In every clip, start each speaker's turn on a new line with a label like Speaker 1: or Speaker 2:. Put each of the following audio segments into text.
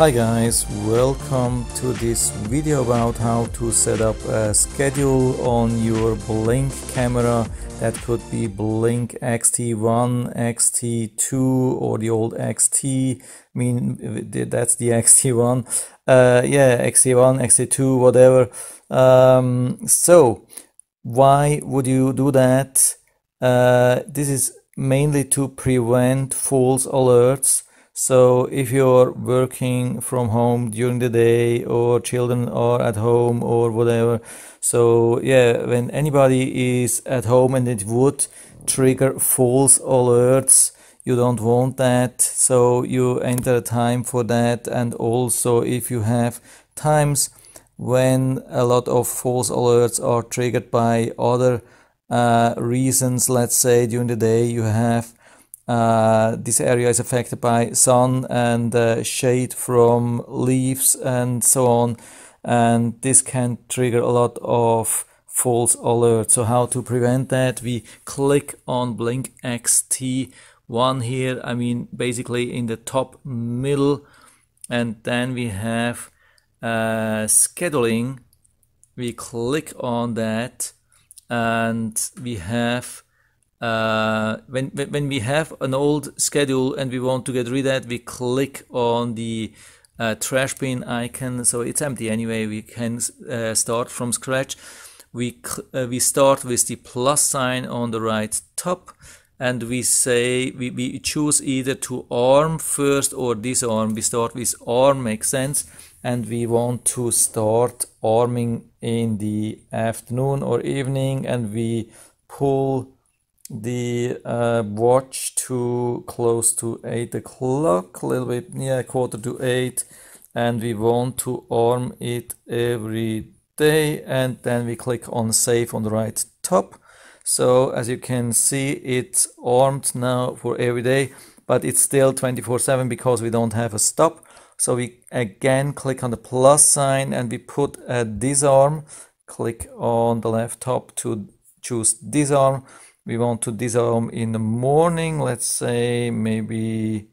Speaker 1: Hi guys, welcome to this video about how to set up a schedule on your Blink camera. That could be Blink XT1, XT2 or the old XT. I mean, that's the XT1. Uh, yeah, XT1, XT2, whatever. Um, so, why would you do that? Uh, this is mainly to prevent false alerts so if you're working from home during the day or children are at home or whatever, so yeah, when anybody is at home and it would trigger false alerts, you don't want that. So you enter a time for that. And also if you have times when a lot of false alerts are triggered by other uh, reasons, let's say during the day you have uh, this area is affected by sun and uh, shade from leaves and so on. And this can trigger a lot of false alerts. So how to prevent that? We click on Blink XT1 here. I mean, basically in the top middle. And then we have uh, scheduling. We click on that and we have uh, when, when we have an old schedule and we want to get rid of that, we click on the uh, trash bin icon. So it's empty anyway. We can uh, start from scratch. We, uh, we start with the plus sign on the right top and we say we, we choose either to arm first or disarm. We start with arm makes sense and we want to start arming in the afternoon or evening and we pull the uh, watch to close to 8 o'clock, a little bit, yeah, quarter to 8, and we want to arm it every day, and then we click on save on the right top. So as you can see, it's armed now for every day, but it's still 24-7 because we don't have a stop. So we again click on the plus sign and we put a disarm, click on the left top to choose disarm we want to disarm in the morning let's say maybe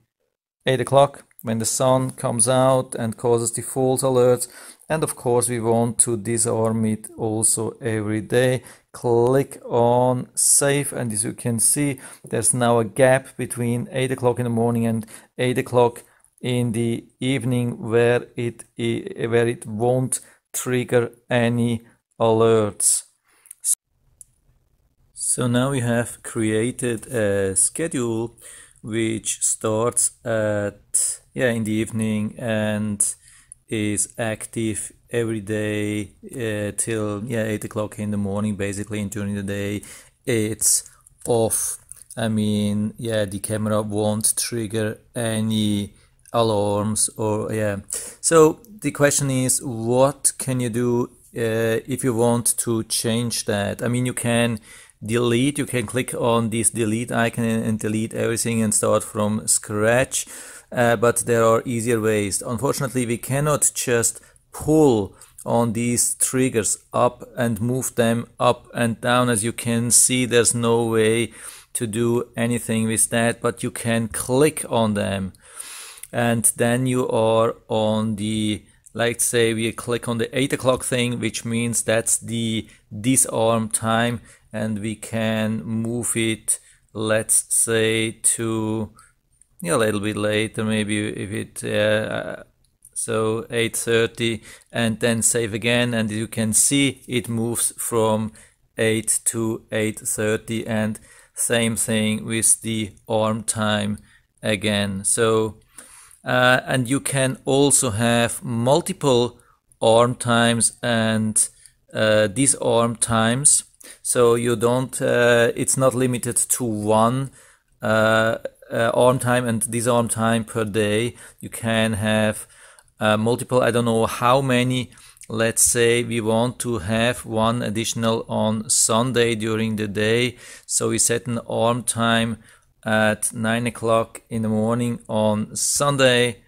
Speaker 1: 8 o'clock when the sun comes out and causes the false alerts. And of course we want to disarm it also every day. Click on save and as you can see there's now a gap between 8 o'clock in the morning and 8 o'clock in the evening where it eh, where it won't trigger any alerts so now we have created a schedule which starts at yeah in the evening and is active every day uh, till yeah eight o'clock in the morning basically and during the day it's off. I mean yeah the camera won't trigger any alarms or yeah. So the question is what can you do uh, if you want to change that? I mean you can delete. You can click on this delete icon and delete everything and start from scratch. Uh, but there are easier ways. Unfortunately we cannot just pull on these triggers up and move them up and down. As you can see there's no way to do anything with that but you can click on them. And then you are on the let's say we click on the 8 o'clock thing which means that's the disarm time and we can move it let's say to a little bit later maybe if it uh, so 8.30 and then save again and you can see it moves from 8 to 8.30 and same thing with the arm time again. So uh, and you can also have multiple arm times and uh, disarm times so you don't uh, it's not limited to one uh, uh, arm time and disarm time per day. You can have uh, multiple i don't know how many let's say we want to have one additional on sunday during the day. So we set an arm time at 9 o'clock in the morning on sunday.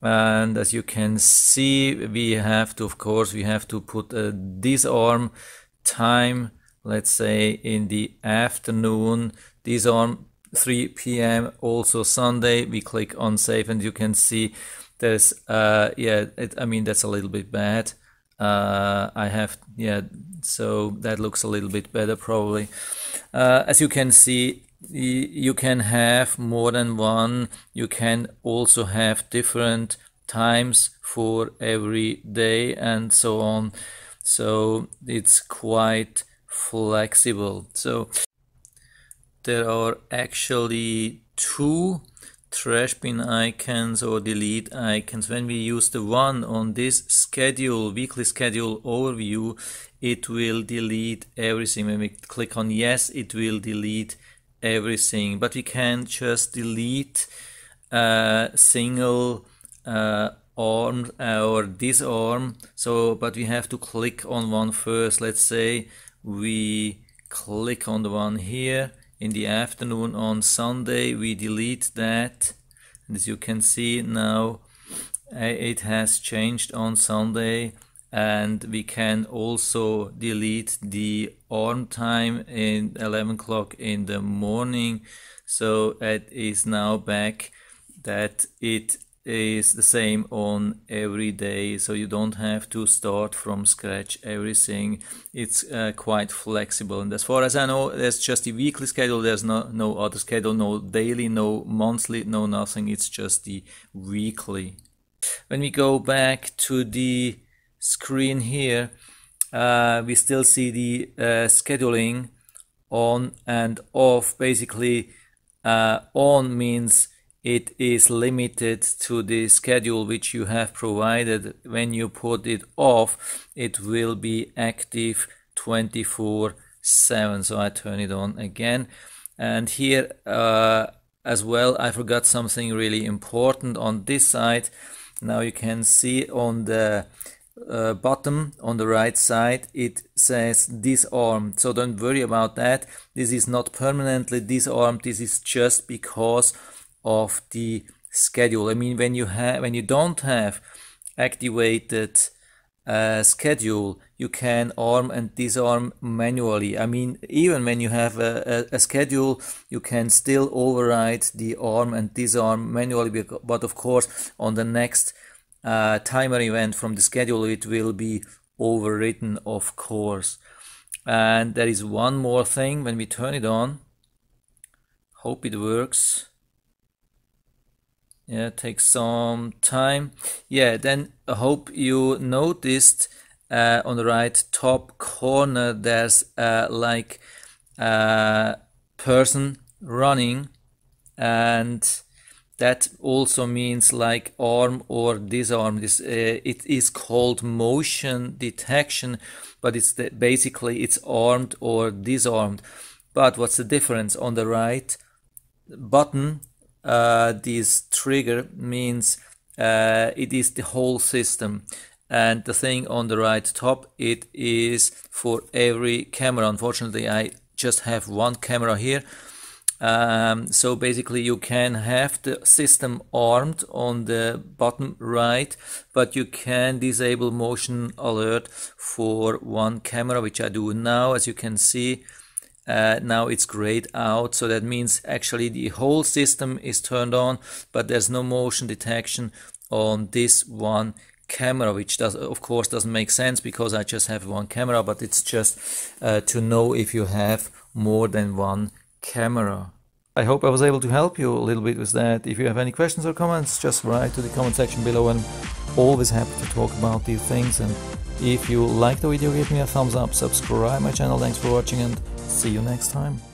Speaker 1: And as you can see we have to of course we have to put a disarm time let's say in the afternoon. These are 3 p.m. also Sunday. We click on save and you can see there's uh yeah it, I mean that's a little bit bad. Uh I have yeah so that looks a little bit better probably. Uh, as you can see you can have more than one. You can also have different times for every day and so on. So it's quite flexible. So there are actually two trash bin icons or delete icons. When we use the one on this schedule weekly schedule overview it will delete everything. When we click on yes it will delete everything. But we can just delete a single uh, arm or disarm. So but we have to click on one first let's say we click on the one here in the afternoon on Sunday we delete that. And as you can see now it has changed on Sunday and we can also delete the arm time in 11 o'clock in the morning. So it is now back that it is the same on every day so you don't have to start from scratch everything. It's uh, quite flexible and as far as I know there's just a weekly schedule there's no no other schedule no daily no monthly no nothing it's just the weekly. When we go back to the screen here uh, we still see the uh, scheduling on and off. Basically uh, on means it is limited to the schedule which you have provided. When you put it off, it will be active 24 7. So I turn it on again. And here uh, as well, I forgot something really important on this side. Now you can see on the uh, bottom on the right side it says disarmed so don't worry about that this is not permanently disarmed this is just because of the schedule. I mean, when you have when you don't have activated uh, schedule, you can arm and disarm manually. I mean, even when you have a, a, a, schedule, you can still override the arm and disarm manually. But of course, on the next uh, timer event from the schedule, it will be overwritten, of course. And there is one more thing when we turn it on. Hope it works yeah takes some time. Yeah then I hope you noticed uh, on the right top corner there's uh, like a person running and that also means like arm or disarm. This uh, it is called motion detection but it's the, basically it's armed or disarmed. But what's the difference? On the right button uh, this trigger means uh, it is the whole system. And the thing on the right top it is for every camera. Unfortunately I just have one camera here. Um, so basically you can have the system armed on the bottom right but you can disable motion alert for one camera which I do now. As you can see uh, now it's grayed out so that means actually the whole system is turned on but there's no motion detection on this one camera which does of course doesn't make sense because I just have one camera but it's just uh, to know if you have more than one camera. I hope I was able to help you a little bit with that. If you have any questions or comments just write to the comment section below and always happy to talk about these things and if you like the video give me a thumbs up, subscribe my channel, thanks for watching and See you next time.